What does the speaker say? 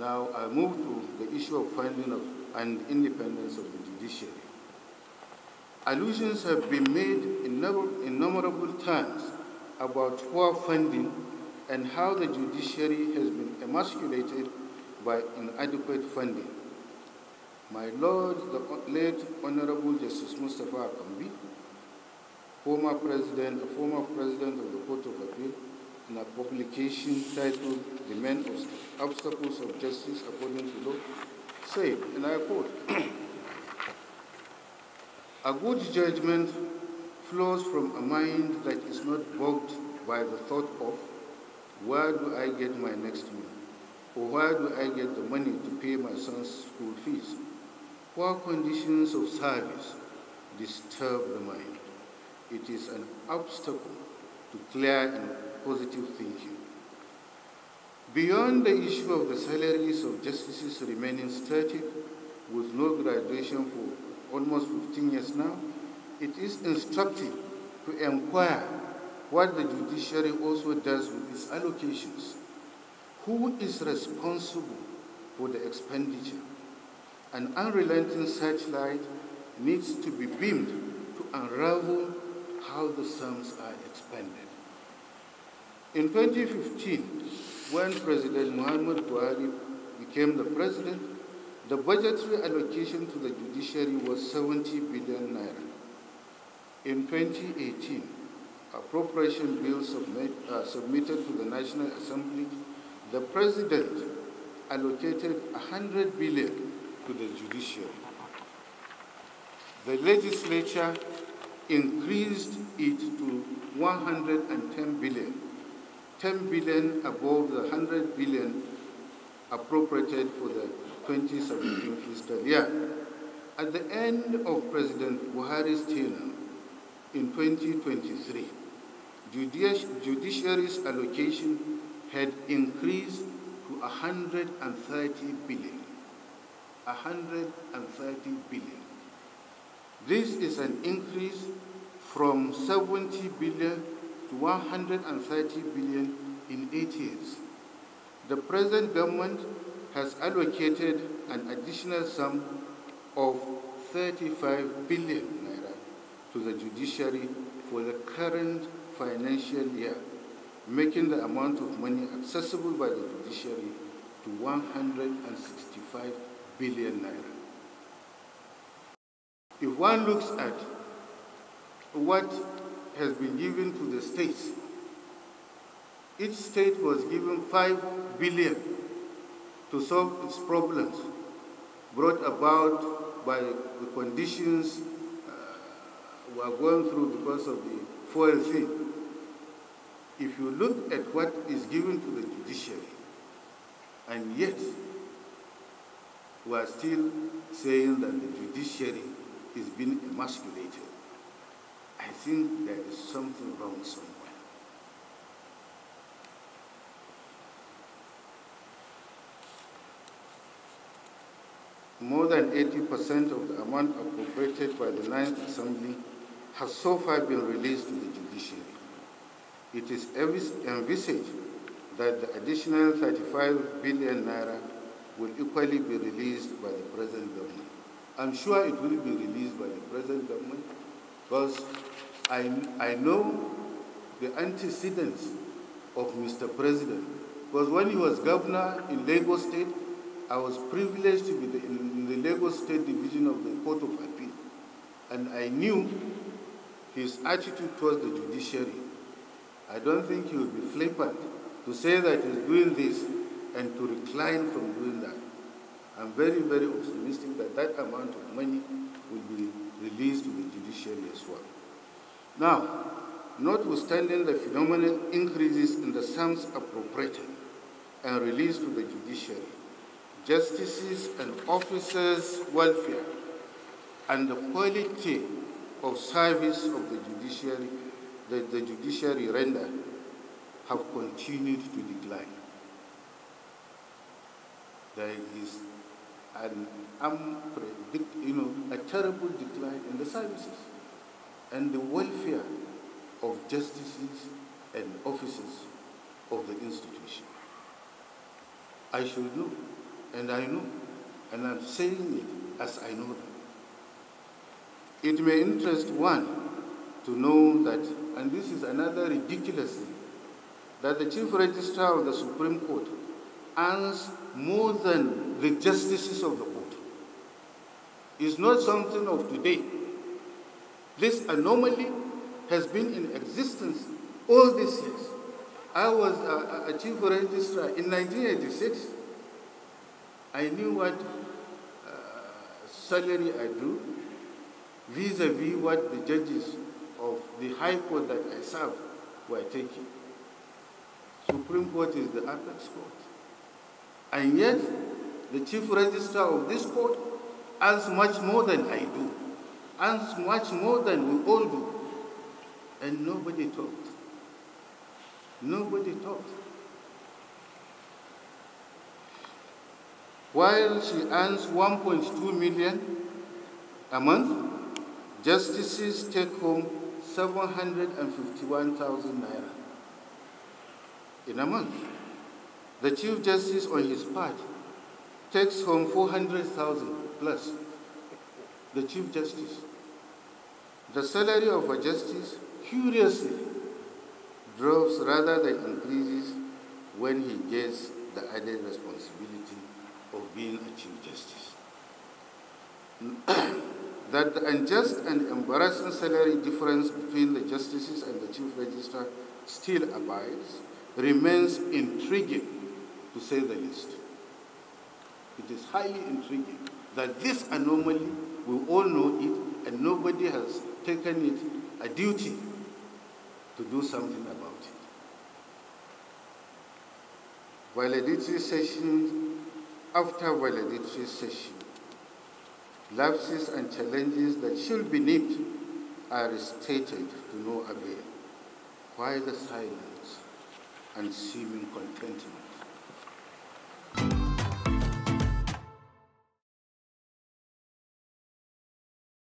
Now, I move to the issue of funding of, and independence of the judiciary. Allusions have been made in innumerable times about poor funding and how the judiciary has been emasculated by inadequate funding. My Lord, the late Honorable Justice Mustapha Akanbi, former president, former president of the Court of Appeal, in a publication titled The of Obstacles of Justice According to Law, said, and I quote, A good judgment flows from a mind that is not bogged by the thought of, where do I get my next meal? Or where do I get the money to pay my son's school fees? Poor conditions of service disturb the mind. It is an obstacle to clear and positive thinking. Beyond the issue of the salaries of justices remaining static with no graduation for almost 15 years now, it is instructive to inquire what the judiciary also does with its allocations. Who is responsible for the expenditure? An unrelenting searchlight needs to be beamed to unravel how the sums are expended. In 2015, when President Muhammad Buhari became the president, the budgetary allocation to the judiciary was 70 billion naira. In 2018, appropriation bills submit, uh, submitted to the National Assembly, the president allocated 100 billion to the judiciary. The legislature increased it to 110 billion, 10 billion above the 100 billion appropriated for the 2017 fiscal year. At the end of President Buhari's tenure in 2023, judiciary's allocation had increased to 130 billion. 130 billion. This is an increase from 70 billion to 130 billion in eight years. The present government has allocated an additional sum of 35 billion naira to the judiciary for the current financial year, making the amount of money accessible by the judiciary to 165 billion naira. If one looks at what has been given to the states, each state was given 5 billion to solve its problems brought about by the conditions uh, we are going through because of the fuel thing. If you look at what is given to the judiciary, and yet we are still saying that the judiciary is being emasculated. I think there is something wrong somewhere. More than 80% of the amount appropriated by the Ninth Assembly has so far been released to the judiciary. It is envisaged that the additional 35 billion naira will equally be released by the present government. I'm sure it will be released by the present government because I, I know the antecedents of Mr. President. Because when he was governor in Lagos State, I was privileged to be the, in the Lagos State Division of the Court of Appeal. And I knew his attitude towards the judiciary. I don't think he would be flippant to say that he's doing this and to recline from doing that. I'm very, very optimistic that that amount of money will be released to the judiciary as well. Now, notwithstanding the phenomenal increases in the sums appropriated and released to the judiciary, justices and officers' welfare and the quality of service of the judiciary, the, the judiciary render have continued to decline. There is an unpredict, you know, a terrible decline in the services and the welfare of justices and officers of the institution. I should know And I know, and I'm saying it as I know them. It may interest one to know that, and this is another ridiculous thing, that the Chief Registrar of the Supreme Court earns more than the justices of the court. It's not something of today. This anomaly has been in existence all these years. I was a, a chief registrar in 1986. I knew what uh, salary I do vis-a-vis -vis what the judges of the High Court that I served were taking. Supreme Court is the apex court. And yet, the chief registrar of this court earns much more than I do, earns much more than we all do. And nobody talked. Nobody talked. While she earns 1.2 million a month, justices take home 751,000 naira in a month. The Chief Justice, on his part, takes home 400,000 plus. The Chief Justice. The salary of a justice, curiously, drops rather than increases when he gets the added responsibility of being a Chief Justice. that the unjust and embarrassing salary difference between the justices and the Chief Registrar still abides remains intriguing, to say the least. It is highly intriguing that this anomaly, we all know it, and nobody has taken it a duty to do something about it. Valedictory session after valedictory session, lapses and challenges that should be nipped are stated to no avail. Why the silence and seeming contentment?